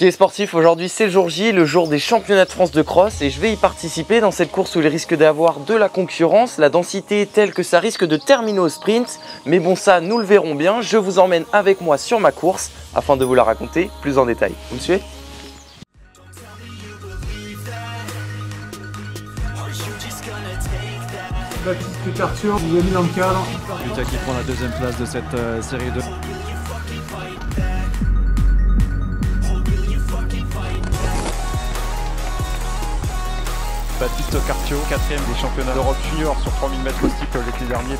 Ok sportif, aujourd'hui c'est le jour J, le jour des championnats de France de cross et je vais y participer dans cette course où il risque d'avoir de la concurrence, la densité est telle que ça risque de terminer au sprint, mais bon ça nous le verrons bien, je vous emmène avec moi sur ma course afin de vous la raconter plus en détail. Vous me suivez? Baptiste Arthur vous a mis dans le cadre. Lucas qui prend la deuxième place de cette euh, série 2. Baptiste Cartio, quatrième des championnats d'Europe junior sur 3000 mètres au steeple l'été dernier.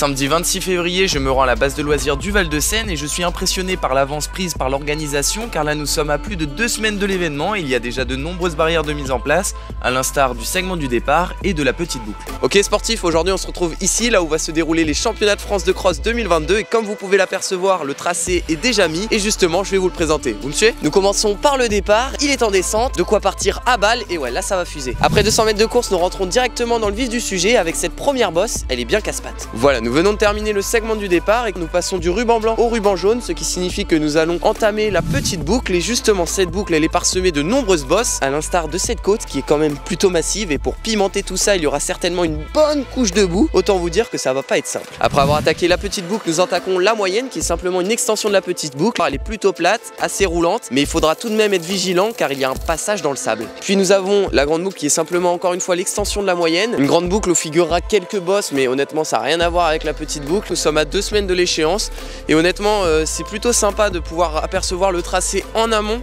Samedi 26 février, je me rends à la base de loisirs du Val de Seine et je suis impressionné par l'avance prise par l'organisation car là nous sommes à plus de deux semaines de l'événement et il y a déjà de nombreuses barrières de mise en place, à l'instar du segment du départ et de la petite boucle. Ok sportif, aujourd'hui on se retrouve ici là où va se dérouler les championnats de France de cross 2022 et comme vous pouvez l'apercevoir, le tracé est déjà mis et justement je vais vous le présenter. Vous me suivez? Nous commençons par le départ, il est en descente, de quoi partir à balle et ouais là ça va fuser. Après 200 mètres de course, nous rentrons directement dans le vif du sujet avec cette première bosse, elle est bien casse-patte. Voilà, nous venons de terminer le segment du départ et nous passons du ruban blanc au ruban jaune, ce qui signifie que nous allons entamer la petite boucle. Et justement cette boucle elle est parsemée de nombreuses bosses, à l'instar de cette côte qui est quand même plutôt massive. Et pour pimenter tout ça il y aura certainement une bonne couche de boue, autant vous dire que ça va pas être simple. Après avoir attaqué la petite boucle, nous attaquons la moyenne qui est simplement une extension de la petite boucle, elle est plutôt plate, assez roulante, mais il faudra tout de même être vigilant car il y a un passage dans le sable. Puis nous avons la grande boucle qui est simplement encore une fois l'extension de la moyenne, une grande boucle où figurera quelques bosses mais honnêtement ça n'a rien à voir avec la petite boucle, nous sommes à deux semaines de l'échéance et honnêtement euh, c'est plutôt sympa de pouvoir apercevoir le tracé en amont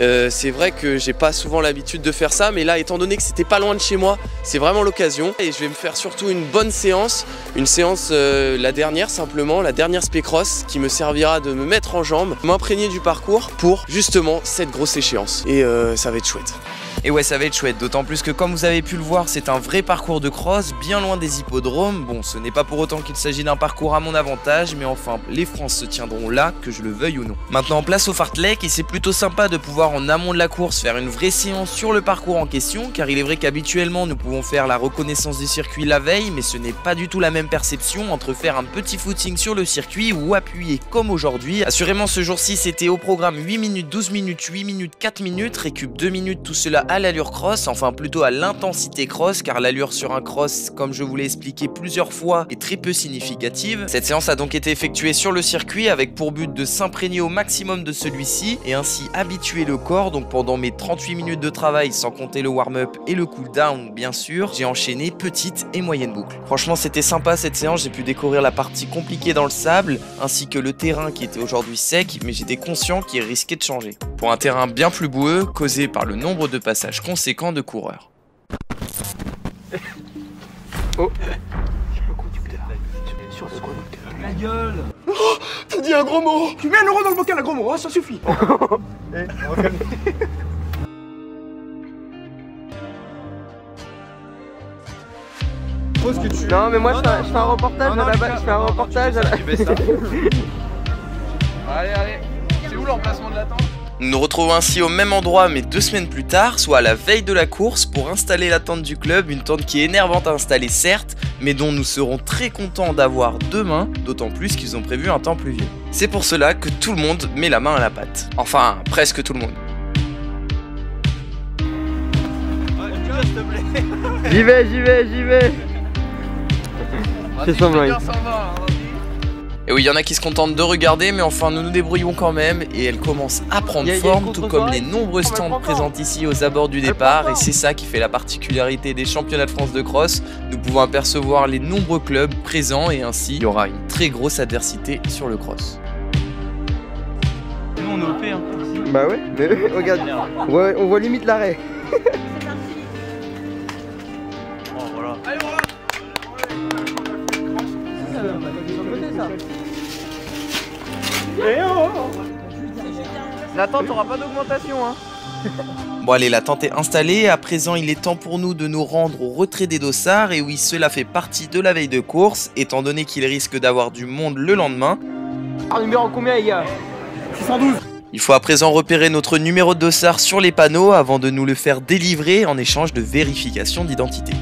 euh, c'est vrai que j'ai pas souvent l'habitude de faire ça, mais là, étant donné que c'était pas loin de chez moi, c'est vraiment l'occasion. Et je vais me faire surtout une bonne séance, une séance, euh, la dernière simplement, la dernière Spécross, qui me servira de me mettre en jambe, m'imprégner du parcours pour justement cette grosse échéance. Et ça va être chouette. Et ouais, ça va être chouette, d'autant plus que comme vous avez pu le voir, c'est un vrai parcours de cross, bien loin des hippodromes. Bon, ce n'est pas pour autant qu'il s'agit d'un parcours à mon avantage, mais enfin, les France se tiendront là, que je le veuille ou non. Maintenant, place au fartlek, et c'est plutôt sympa de pouvoir en amont de la course faire une vraie séance sur le parcours en question, car il est vrai qu'habituellement, nous pouvons faire la reconnaissance du circuit la veille, mais ce n'est pas du tout la même perception entre faire un petit footing sur le circuit ou appuyer comme aujourd'hui. Assurément, ce jour-ci, c'était au programme 8 minutes, 12 minutes, 8 minutes, 4 minutes, récup 2 minutes, tout cela à l'allure cross, enfin plutôt à l'intensité cross, car l'allure sur un cross, comme je vous l'ai expliqué plusieurs fois, est très peu significative. Cette séance a donc été effectuée sur le circuit avec pour but de s'imprégner au maximum de celui-ci et ainsi habituer le corps. Donc pendant mes 38 minutes de travail, sans compter le warm-up et le cool-down bien sûr, j'ai enchaîné petite et moyenne boucle. Franchement c'était sympa cette séance, j'ai pu découvrir la partie compliquée dans le sable, ainsi que le terrain qui était aujourd'hui sec, mais j'étais conscient qu'il risquait de changer. Pour un terrain bien plus boueux, causé par le nombre de passages conséquents de coureurs. Oh. La gueule. T'as dit un gros mot. Tu mets un euro dans le bocal, un gros mot, hein, ça suffit. Pose que tu... Non mais moi je fais, un- je fais un reportage Non, à la base, je fais un reportage à la... Allez, allez. C'est où l'emplacement de la tente Nous nous retrouvons ainsi au même endroit mais deux semaines plus tard, soit à la veille de la course, pour installer la tente du club, une tente qui est énervante à installer certes, mais dont nous serons très contents d'avoir demain, d'autant plus qu'ils ont prévu un temps pluvieux. C'est pour cela que tout le monde met la main à la pâte. Enfin, presque tout le monde. J'y vais, j'y vais, j'y vais C'est semblant. Et oui, il y en a qui se contentent de regarder, mais enfin nous nous débrouillons quand même et elle commence à prendre a- forme, tout comme les nombreux stands présents ici aux abords du départ. Et c'est ça qui fait la particularité des championnats de France de cross. Nous pouvons apercevoir les nombreux clubs présents et ainsi il y aura une très grosse adversité sur le cross. Nous on est OP hein. Bah ouais, mais regarde, voit, on voit limite l'arrêt. L'attente aura pas d'augmentation hein. Bon allez, la tente est installée, à présent il est temps pour nous de nous rendre au retrait des dossards. Et oui cela fait partie de la veille de course étant donné qu'il risque d'avoir du monde le lendemain. Alors numéro combien les gars? 612 Il faut à présent repérer notre numéro de dossard sur les panneaux avant de nous le faire délivrer en échange de vérification d'identité.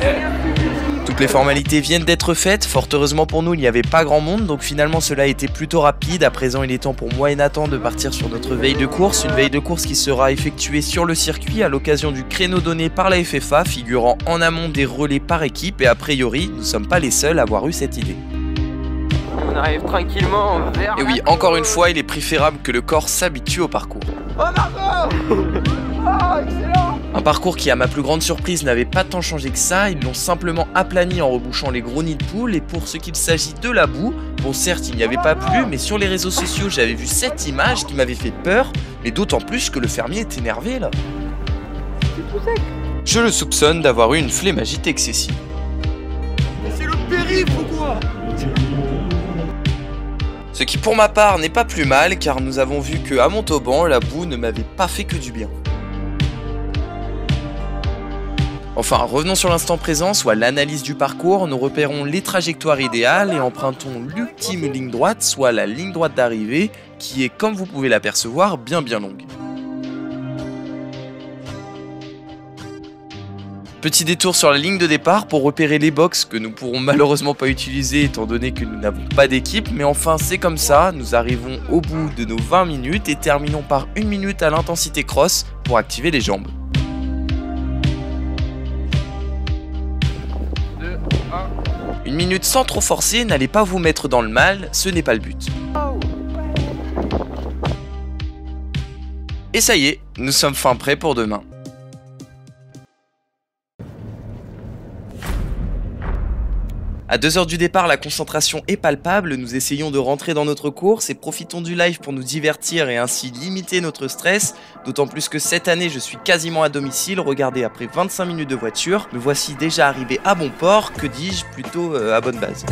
Toutes les formalités viennent d'être faites, fort heureusement pour nous il n'y avait pas grand monde. Donc finalement cela a été plutôt rapide, à présent il est temps pour moi et Nathan de partir sur notre veille de course, une veille de course qui sera effectuée sur le circuit à l'occasion du créneau donné par la FFA figurant en amont des relais par équipe. Et a priori nous sommes pas les seuls à avoir eu cette idée. On arrive tranquillement vers. Et oui, encore une fois il est préférable que le corps s'habitue au parcours. Oh Margot Oh excellent Un parcours qui, à ma plus grande surprise, n'avait pas tant changé que ça, ils l'ont simplement aplani en rebouchant les gros nids de poules, et pour ce qu'il s'agit de la boue, bon certes il n'y avait pas plu, mais sur les réseaux sociaux j'avais vu cette image qui m'avait fait peur, mais d'autant plus que le fermier est énervé là. Je le soupçonne d'avoir eu une flémagite excessive. Mais c'est le périph' ou quoi? Ce qui pour ma part n'est pas plus mal car nous avons vu que à Montauban, la boue ne m'avait pas fait que du bien. Enfin, revenons sur l'instant présent, soit l'analyse du parcours, nous repérons les trajectoires idéales et empruntons l'ultime ligne droite, soit la ligne droite d'arrivée, qui est, comme vous pouvez l'apercevoir, bien bien longue. Petit détour sur la ligne de départ pour repérer les box que nous pourrons malheureusement pas utiliser étant donné que nous n'avons pas d'équipe, mais enfin c'est comme ça, nous arrivons au bout de nos 20 minutes et terminons par une minute à l'intensité cross pour activer les jambes. Une minute sans trop forcer, n'allez pas vous mettre dans le mal, ce n'est pas le but. Et ça y est, nous sommes fin prêts pour demain. À 2h du départ, la concentration est palpable, nous essayons de rentrer dans notre course et profitons du live pour nous divertir et ainsi limiter notre stress, d'autant plus que cette année je suis quasiment à domicile, regardez après 25 minutes de voiture, me voici déjà arrivé à bon port, que dis-je, plutôt euh, à bonne base.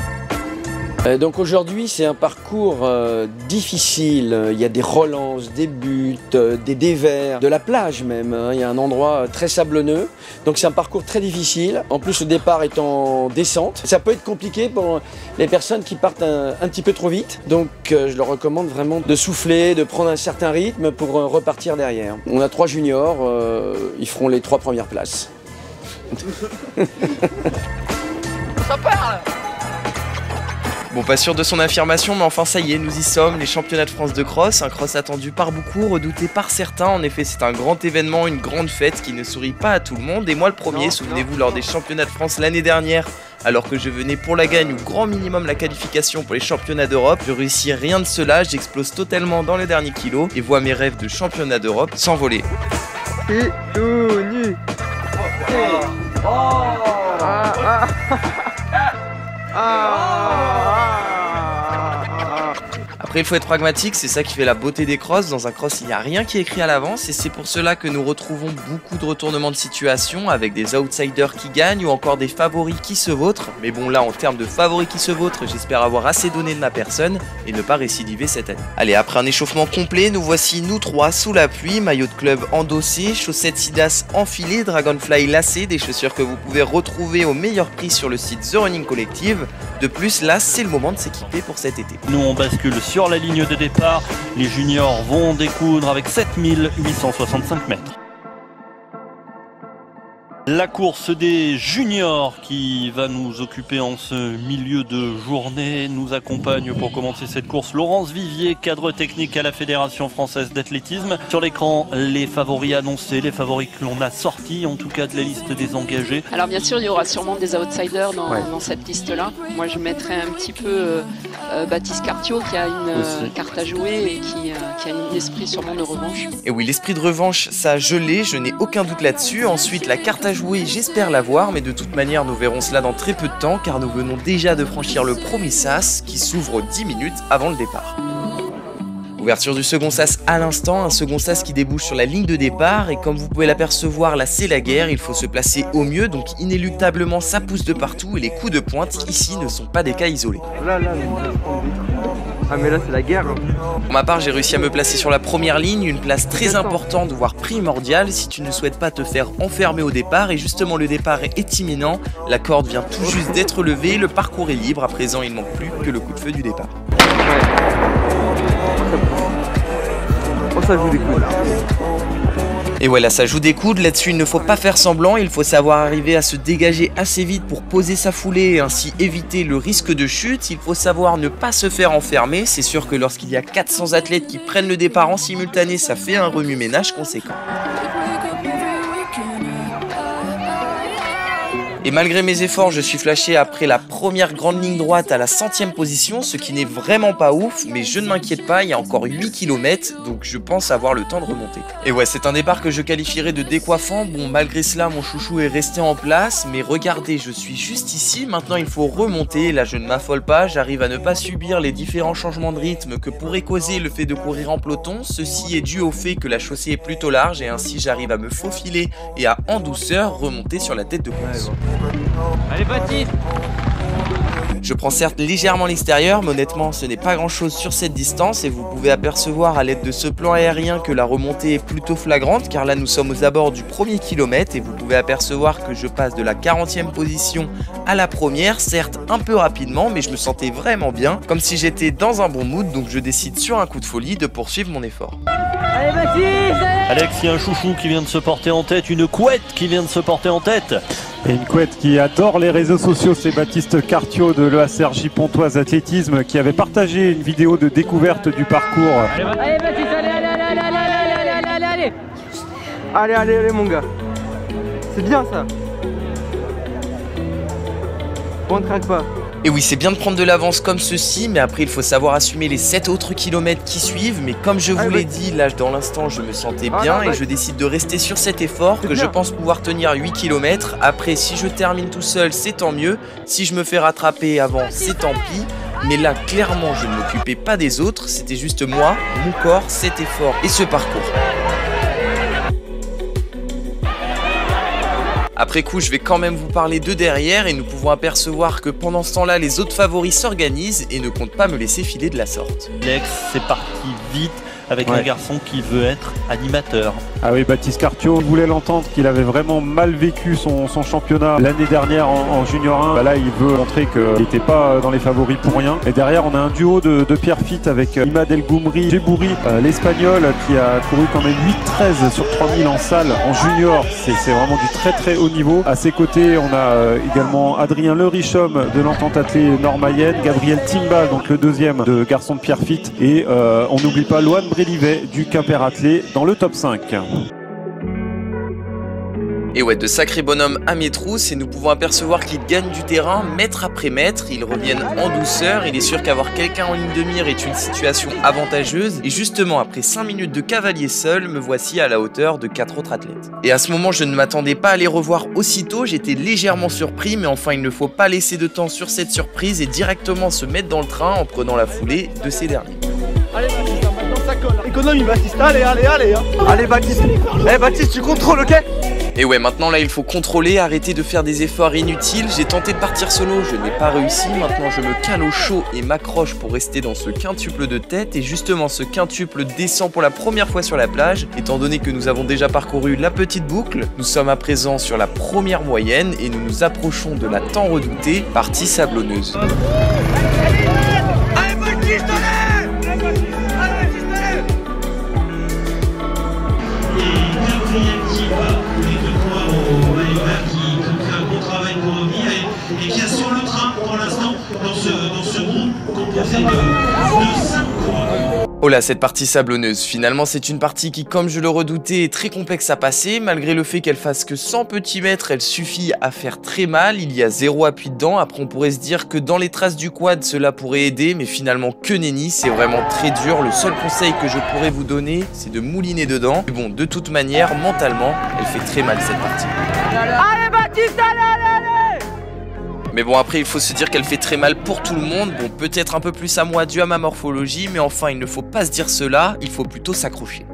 Euh, donc aujourd'hui c'est un parcours euh, difficile, il y a des relances, des buts, euh, des dévers, de la plage même, hein. il y a un endroit très sablonneux, donc c'est un parcours très difficile, en plus le départ est en descente, ça peut être compliqué pour les personnes qui partent un, petit peu trop vite, donc je leur recommande vraiment de souffler, de prendre un certain rythme pour repartir derrière. On a trois juniors, ils feront les trois premières places. Bon, pas sûr de son affirmation, mais enfin ça y est, nous y sommes, les championnats de France de cross, un cross attendu par beaucoup, redouté par certains, en effet c'est un grand événement, une grande fête qui ne sourit pas à tout le monde, et moi le premier, souvenez-vous, lors des championnats de France l'année dernière, alors que je venais pour la gagne ou grand minimum la qualification pour les championnats d'Europe, je réussis rien de cela, j'explose totalement dans les derniers kilos, et vois mes rêves de championnat d'Europe s'envoler. Et tout nu. Ah, ah. Ah, Il faut être pragmatique, c'est ça qui fait la beauté des crosses. Dans un cross, il n'y a rien qui est écrit à l'avance, et c'est pour cela que nous retrouvons beaucoup de retournements de situation avec des outsiders qui gagnent ou encore des favoris qui se vautrent. Mais bon, là, en termes de favoris qui se vautrent, j'espère avoir assez donné de ma personne et ne pas récidiver cette année. Allez, après un échauffement complet, nous voici nous trois sous la pluie, maillot de club endossé, chaussettes Sidas enfilées, Dragonfly lacées, des chaussures que vous pouvez retrouver au meilleur prix sur le site The Running Collective. De plus, là, c'est le moment de s'équiper pour cet été. Nous on bascule sur la ligne de départ. Les juniors vont découdre avec 7865 mètres. La course des juniors qui va nous occuper en ce milieu de journée nous accompagne pour commencer cette course. Laurence Vivier, cadre technique à la Fédération française d'athlétisme. Sur l'écran, les favoris annoncés, les favoris que l'on a sortis, en tout cas de la liste des engagés. Alors bien sûr, il y aura sûrement des outsiders dans, Ouais. dans cette liste-là. Moi, je mettrais un petit peu euh, euh, Baptiste Cartiot qui a une euh, carte à jouer et qui, euh, qui a un esprit sûrement de revanche. Et oui, l'esprit de revanche, ça je l'ai, je n'ai aucun doute là-dessus. Ensuite, la carte à jouer, j'espère l'avoir, mais de toute manière, nous verrons cela dans très peu de temps, car nous venons déjà de franchir le premier sas, qui s'ouvre 10 minutes avant le départ. Ouverture du second sas à l'instant, un second sas qui débouche sur la ligne de départ, et comme vous pouvez l'apercevoir, là c'est la guerre, il faut se placer au mieux, donc inéluctablement ça pousse de partout, et les coups de pointe ici ne sont pas des cas isolés. Ah mais là c'est la guerre. hein. Pour ma part, j'ai réussi à me placer sur la première ligne, une place très importante, voire primordiale si tu ne souhaites pas te faire enfermer au départ. Et justement, le départ est imminent. La corde vient tout juste d'être levée, le parcours est libre. À présent, il ne manque plus que le coup de feu du départ. Oh ça joue des coups là. Et voilà, ça joue des coudes. Là-dessus, il ne faut pas faire semblant. Il faut savoir arriver à se dégager assez vite pour poser sa foulée et ainsi éviter le risque de chute. Il faut savoir ne pas se faire enfermer. C'est sûr que lorsqu'il y a 400 athlètes qui prennent le départ en simultané, ça fait un remue-ménage conséquent. Et malgré mes efforts, je suis flashé après la première grande ligne droite à la centième position, ce qui n'est vraiment pas ouf, mais je ne m'inquiète pas, il y a encore 8 km, donc je pense avoir le temps de remonter. Et ouais, c'est un départ que je qualifierais de décoiffant, bon malgré cela mon chouchou est resté en place, mais regardez, je suis juste ici, maintenant il faut remonter, là je ne m'affole pas, j'arrive à ne pas subir les différents changements de rythme que pourrait causer le fait de courir en peloton, ceci est dû au fait que la chaussée est plutôt large et ainsi j'arrive à me faufiler et à en douceur remonter sur la tête de course. Allez Baptiste Je prends certes légèrement l'extérieur, mais honnêtement ce n'est pas grand chose sur cette distance et vous pouvez apercevoir à l'aide de ce plan aérien que la remontée est plutôt flagrante car là nous sommes aux abords du premier kilomètre et vous pouvez apercevoir que je passe de la 40e position à la première, certes un peu rapidement mais je me sentais vraiment bien, comme si j'étais dans un bon mood donc je décide sur un coup de folie de poursuivre mon effort. Allez Baptiste Alex, il y a un chouchou qui vient de se porter en tête, une couette qui vient de se porter en tête. Et une couette qui adore les réseaux sociaux, c'est Baptiste Cartiot de l'EACRJ Pontoise Athlétisme qui avait partagé une vidéo de découverte du parcours. Allez Baptiste, allez, allez, allez, allez, allez, allez, allez, allez, allez Allez allez allez mon gars. C'est bien ça. On ne craque pas. Et oui, c'est bien de prendre de l'avance comme ceci, mais après il faut savoir assumer les 7 autres kilomètres qui suivent. Mais comme je vous Ah, l'ai ouais. dit, là dans l'instant je me sentais Ah, bien et je décide de rester sur cet effort que je pense pouvoir tenir 8 km. Après, si je termine tout seul, c'est tant mieux. Si je me fais rattraper avant, c'est tant pis. Mais là, clairement, je ne m'occupais pas des autres, c'était juste moi, mon corps, cet effort et ce parcours. Après coup, je vais quand même vous parler de derrière et nous pouvons apercevoir que pendant ce temps-là, les autres favoris s'organisent et ne comptent pas me laisser filer de la sorte. Alex, c'est parti vite avec Ouais. un garçon qui veut être animateur. Ah oui, Baptiste Cartiot, on voulait l'entendre qu'il avait vraiment mal vécu son, son championnat l'année dernière en, en Junior 1. Bah là, il veut montrer qu'il n'était pas dans les favoris pour rien. Et derrière, on a un duo de, de Pierre Fit avec euh, Imad El Goumri, Djibouri, euh, l'Espagnol, qui a couru quand même 8-13 sur 3000 en salle en junior. C'est vraiment du très très haut niveau. À ses côtés, on a euh, également Adrien Le Richhomme de l'entente athlée nord-mayenne, Gabriel Timbal, donc le deuxième de garçon de Pierre Fit. Et euh, on n'oublie pas Loane Brélivet du Quimper athlé dans le top 5. Et ouais, de sacrés bonhommes à mes trousses et nous pouvons apercevoir qu'ils gagnent du terrain mètre après mètre, ils reviennent en douceur, il est sûr qu'avoir quelqu'un en ligne de mire est une situation avantageuse et justement après 5 minutes de cavalier seul, me voici à la hauteur de 4 autres athlètes. Et à ce moment je ne m'attendais pas à les revoir aussitôt, j'étais légèrement surpris mais enfin il ne faut pas laisser de temps sur cette surprise et directement se mettre dans le train en prenant la foulée de ces derniers. Allez Économie Baptiste, allez, allez, allez. hein. Allez Baptiste. Eh Baptiste tu contrôles ok? Et ouais, maintenant là, il faut contrôler, arrêter de faire des efforts inutiles. J'ai tenté de partir solo, je n'ai pas réussi. Maintenant, je me cale au chaud et m'accroche pour rester dans ce quintuple de tête. Et justement, ce quintuple descend pour la première fois sur la plage. Étant donné que nous avons déjà parcouru la petite boucle, nous sommes à présent sur la première moyenne et nous nous approchons de la tant redoutée partie sablonneuse. quatrième Oh là, cette partie sablonneuse. Finalement, c'est une partie qui, comme je le redoutais, est très complexe à passer. Malgré le fait qu'elle fasse que 100 petits mètres, elle suffit à faire très mal. Il y a zéro appui dedans. Après, on pourrait se dire que dans les traces du quad, cela pourrait aider, mais finalement, que nenni. C'est vraiment très dur. Le seul conseil que je pourrais vous donner, c'est de mouliner dedans. Mais bon, de toute manière, mentalement, elle fait très mal cette partie. Allez Baptiste, allez, allez, Mais bon, après, il faut se dire qu'elle fait très mal pour tout le monde. Bon, peut-être un peu plus à moi dû à ma morphologie, mais enfin, il ne faut pas se dire cela, il faut plutôt s'accrocher.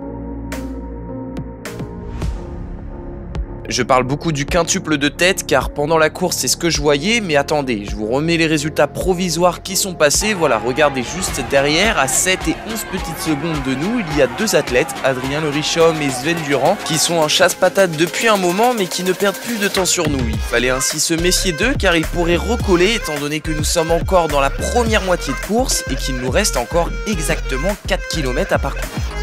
Je parle beaucoup du quintuple de tête car pendant la course c'est ce que je voyais, mais attendez, je vous remets les résultats provisoires qui sont passés. Voilà, regardez juste derrière, à 7 et 11 petites secondes de nous, il y a deux athlètes, Adrien Le Richhomme et Sven Durand, qui sont en chasse-patate depuis un moment mais qui ne perdent plus de temps sur nous. Il fallait ainsi se méfier d'eux car ils pourraient recoller étant donné que nous sommes encore dans la première moitié de course et qu'il nous reste encore exactement 4 km à parcourir.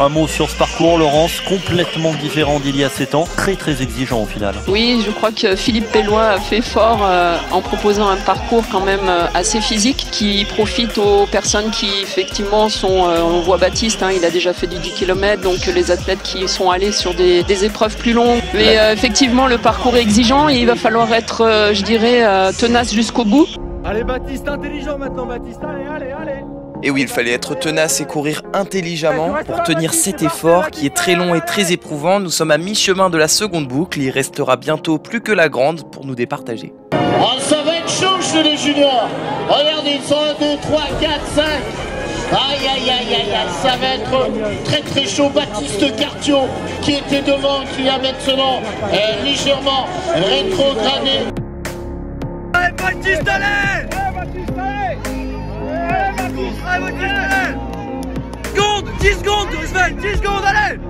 Un mot sur ce parcours, Laurence, complètement différent d'il y a 7 ans, très très exigeant au final. Oui, je crois que Philippe Pellois a fait fort euh, en proposant un parcours quand même euh, assez physique qui profite aux personnes qui effectivement sont, euh, on voit Baptiste, hein, il a déjà fait du 10 km, donc les athlètes qui sont allés sur des, des épreuves plus longues. Mais euh, effectivement, le parcours est exigeant et il va falloir être, euh, je dirais, euh, tenace jusqu'au bout. Allez Baptiste, intelligent maintenant Baptiste, allez, allez, allez Et oui, il fallait être tenace et courir intelligemment pour tenir cet effort qui est très long et très éprouvant. Nous sommes à mi-chemin de la seconde boucle, il restera bientôt plus que la grande pour nous départager. Oh, ça va être chaud chez les juniors. Regardez, ils sont 1, 2, 3, 4, 5. Aïe, aïe, aïe, aïe, aïe, ça va être très très chaud. Baptiste Cartio qui était devant, qui va maintenant euh, légèrement rétrogradé. Baptiste, allez Allez Baptiste, allez Baptiste, allez Seconde 10 secondes, Sven, 10 secondes, allez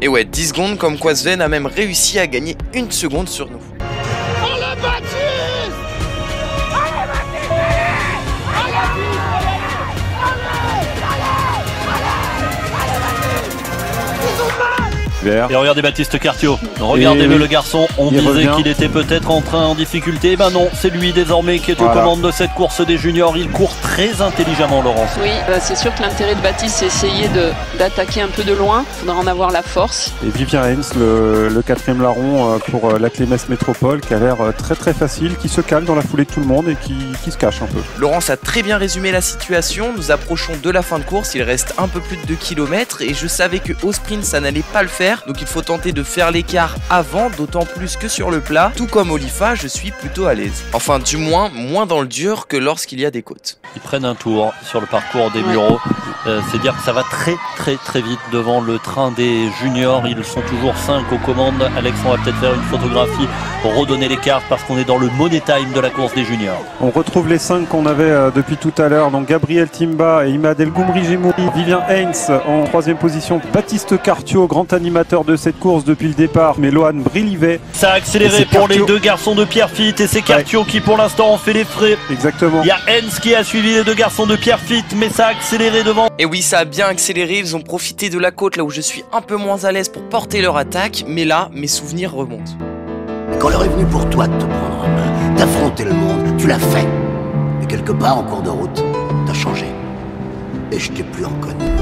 Et ouais, 10 secondes comme quoi Sven a même réussi à gagner une seconde sur nous. Et regardez Baptiste Cartio, regardez-le le garçon, on disait qu'il était peut-être en train en difficulté, Eh ben non, c'est lui désormais qui est aux commandes de cette course des juniors, il court très intelligemment Laurence. Oui, euh, c'est sûr que l'intérêt de Baptiste, c'est essayer de- d'attaquer un peu de loin. Il faudra en avoir la force. Et Vivien Hens, le, le quatrième larron euh, pour euh, la Clémès Métropole, qui a l'air euh, très très facile, qui se calme dans la foulée de tout le monde et qui, qui se cache un peu. Laurence a très bien résumé la situation, nous approchons de la fin de course, il reste un peu plus de 2 km et je savais que au sprint ça n'allait pas le faire, donc il faut tenter de faire l'écart avant, d'autant plus que sur le plat, tout comme Olifa, je suis plutôt à l'aise. Enfin du moins, moins dans le dur que lorsqu'il y a des côtes. Ils prennent un tour sur le parcours des bureaux. Euh, c'est dire que ça va très très très vite devant le train des juniors. Ils sont toujours 5 aux commandes. Alex, on va peut-être faire une photographie pour redonner les cartes parce qu'on est dans le money time de la course des juniors. On retrouve les cinq qu'on avait euh, depuis tout à l'heure. Donc Gabriel Timba et Imad El Goumri Gemouri, Vivien Heinz en troisième position, Baptiste Cartio, grand animateur de cette course depuis le départ, mais Lohan Brilivet. Ça a accéléré pour les deux garçons de Pierrefitte et c'est Cartio qui pour l'instant en fait les frais. Exactement. Il y a Hens qui a suivi les deux garçons de Pierrefitte mais ça a accéléré devant. Et oui, ça a bien accéléré, ils ont profité de la côte là où je suis un peu moins à l'aise pour porter leur attaque, mais là, mes souvenirs remontent. Quand l'heure est venue pour toi de te prendre en main, d'affronter le monde, tu l'as fait. Mais quelque part en cours de route, t'as changé. Et je t'ai plus reconnu.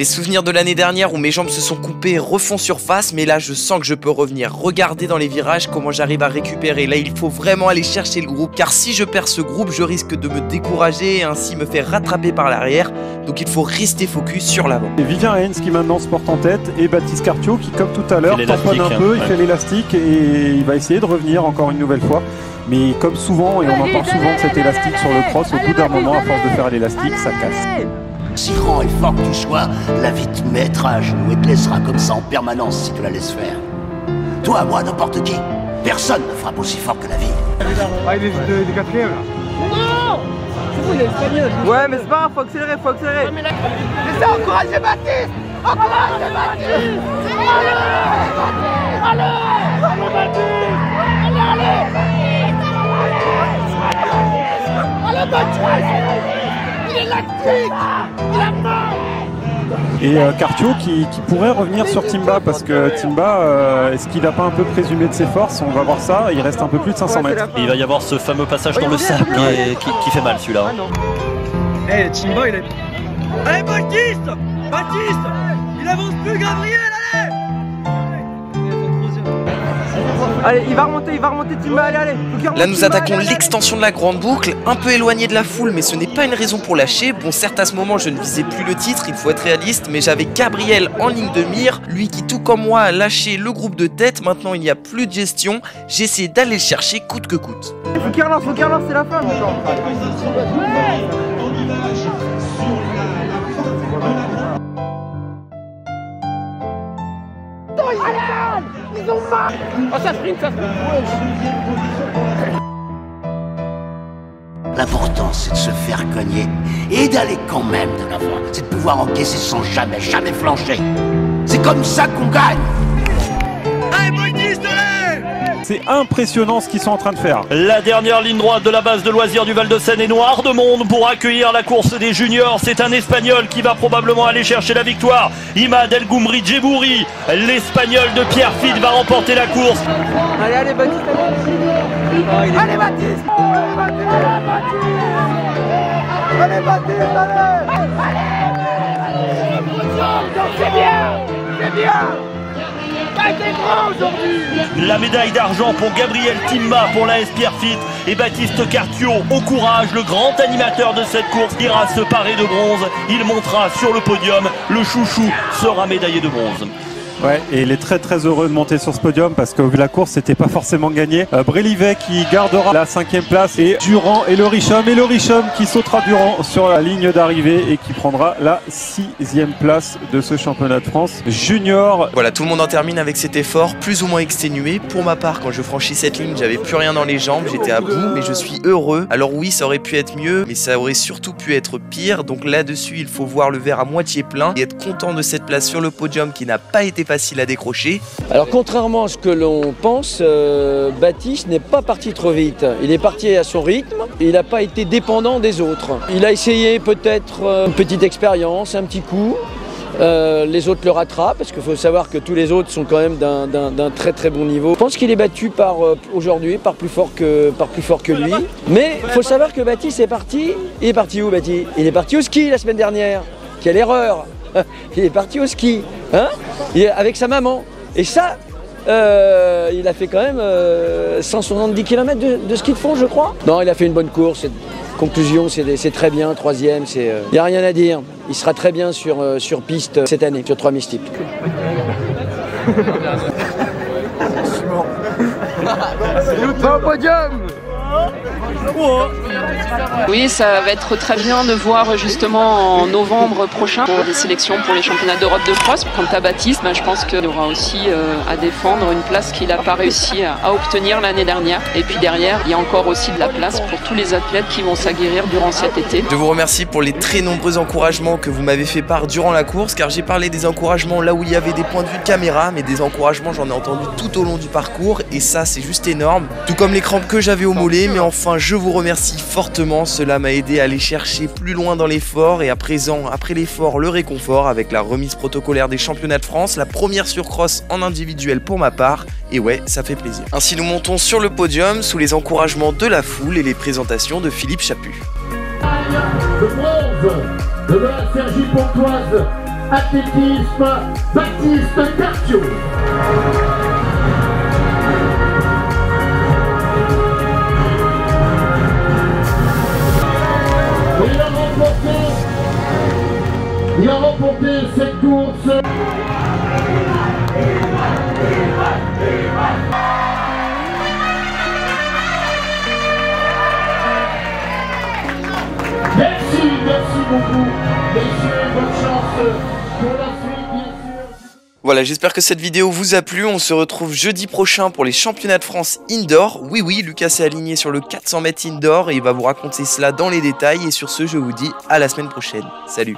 Les souvenirs de l'année dernière où mes jambes se sont coupées refont surface, mais là je sens que je peux revenir. Regardez dans les virages comment j'arrive à récupérer. Là il faut vraiment aller chercher le groupe, car si je perds ce groupe, je risque de me décourager et ainsi me faire rattraper par l'arrière. Donc il faut rester focus sur l'avant. Et Vivien Hens qui maintenant se porte en tête et Baptiste Cartio qui comme tout à l'heure tamponne un peu, il hein, fait l'élastique et il va essayer de revenir encore une nouvelle fois. Mais comme souvent, et on entend souvent de cet élastique sur le cross, au bout d'un moment, à force de faire l'élastique, ça casse. Si grand et fort que tu sois, la vie te mettra à genoux et te laissera comme ça en permanence si tu la laisses faire. Toi, moi, n'importe qui, personne ne frappe aussi fort que la vie. Ah, il est des quatrièmes là Ouais, mais c'est pas grave, faut accélérer, faut accélérer. C'est ça, encouragez Baptiste Encouragez Baptiste Et euh, Cartio qui, qui pourrait revenir sur Timba parce que Timba, euh, est-ce qu'il n'a pas un peu présumé de ses forces? On va voir ça, il reste un peu plus de 500 mètres. Et il va y avoir ce fameux passage dans le sable qui, est- qui- qui fait mal celui-là. hein. Eh, Timba il est... Allez Baptiste Baptiste Il avance plus Gabriel, allez Allez, il va remonter, il va remonter Timba, allez, allez. Là, nous attaquons l'extension de la grande boucle, un peu éloignée de la foule, mais ce n'est pas une raison pour lâcher. Bon, certes, à ce moment, je ne visais plus le titre, il faut être réaliste, mais j'avais Gabriel en ligne de mire, lui qui, tout comme moi, a lâché le groupe de tête. Maintenant, il n'y a plus de gestion. J'essaie d'aller le chercher coûte que coûte. Faut qu'il relance, faut qu'il relance, c'est la fin, L'important, c'est de se faire cogner et d'aller quand même de l'avant. C'est de pouvoir encaisser sans jamais, jamais flancher. C'est comme ça qu'on gagne. C'est impressionnant ce qu'ils sont en train de faire. La dernière ligne droite de la base de loisirs du Val de Seine est noire de monde pour accueillir la course des juniors. C'est un Espagnol qui va probablement aller chercher la victoire. Imad El Goumri Djebouri, l'Espagnol de Pierre Fitt, va remporter la course. Allez, allez, Baptiste Allez, allez Baptiste Allez, Baptiste, allez C'est bien C'est bien La médaille d'argent pour Gabriel Timma pour la S Pierre Fitt et Baptiste Cartio. Au courage, le grand animateur de cette course ira se parer de bronze. Il montera sur le podium. Le chouchou sera médaillé de bronze. Ouais, et il est très très heureux de monter sur ce podium parce que la course, c'était pas forcément gagné. Euh, Brélivet qui gardera la cinquième place et Durand et le Richum et le Richum qui sautera Durand sur la ligne d'arrivée et qui prendra la sixième place de ce championnat de France junior. Voilà, tout le monde en termine avec cet effort plus ou moins exténué. Pour ma part, quand je franchis cette ligne, j'avais plus rien dans les jambes, j'étais à bout, mais je suis heureux. Alors oui, ça aurait pu être mieux, mais ça aurait surtout pu être pire. Donc là-dessus, il faut voir le verre à moitié plein et être content de cette place sur le podium qui n'a pas été facile à décrocher. Alors contrairement à ce que l'on pense, euh, Baptiste n'est pas parti trop vite. Il est parti à son rythme, il n'a pas été dépendant des autres. Il a essayé peut-être euh, une petite expérience, un petit coup. Euh, les autres le rattrapent parce qu'il faut savoir que tous les autres sont quand même d'un- très très bon niveau. Je pense qu'il est battu par aujourd'hui par plus fort que par plus fort que lui. Mais il faut savoir que Baptiste est parti. Il est parti où Baptiste? Il est parti au ski la semaine dernière. Quelle erreur Il est parti au ski, hein avec sa maman. Et ça, euh, il a fait quand même euh, 170 km de, de ski de fond, je crois. Non, il a fait une bonne course. C'est- Conclusion, c'est très bien. Troisième, c'est. Il n'y a rien à dire. Il sera très bien sur, euh, sur piste euh, cette année, sur trois mystiques. Va au podium Oui, ça va être très bien de voir justement en novembre prochain pour des sélections pour les championnats d'Europe de cross. Quant à Baptiste, ben, je pense qu'il aura aussi euh, à défendre une place qu'il n'a pas réussi à, à obtenir l'année dernière. Et puis derrière, il y a encore aussi de la place pour tous les athlètes qui vont s'aguerrir durant cet été. Je vous remercie pour les très nombreux encouragements que vous m'avez fait part durant la course, car j'ai parlé des encouragements là où il y avait des points de vue de caméra, mais des encouragements j'en ai entendu tout au long du parcours, et ça c'est juste énorme. Tout comme les crampes que j'avais au mollet, mais enfin je vous remercie fortement, cela m'a aidé à aller chercher plus loin dans l'effort, et à présent, après l'effort, le réconfort avec la remise protocolaire des championnats de France, la première surcross en individuel pour ma part, et ouais, ça fait plaisir. Ainsi nous montons sur le podium sous les encouragements de la foule et les présentations de Philippe Chaput. De Pontoise, athlétisme, Baptiste. Il a remporté cette course. Merci, merci beaucoup. Messieurs, bonne chance. Voilà, j'espère que cette vidéo vous a plu. On se retrouve jeudi prochain pour les championnats de France indoor. Oui, oui, Lucas s'est aligné sur le 400 mètres indoor et il va vous raconter cela dans les détails. Et sur ce, je vous dis à la semaine prochaine. Salut